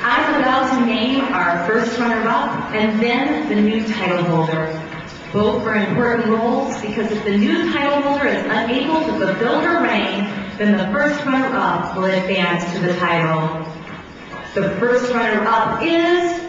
I'm about to name our first runner-up and then the new title holder. Both are important roles because if the new title holder is unable to fulfill her reign, then the first runner-up will advance to the title. The first runner-up is